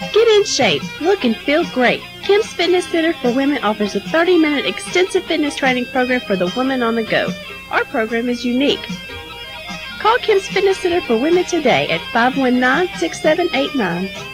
Get in shape, look and feel great. Kimz Fitness Center for Women offers a 30-minute extensive fitness training program for the woman on the go. Our program is unique. Call Kimz Fitness Center for Women today at 519-6789.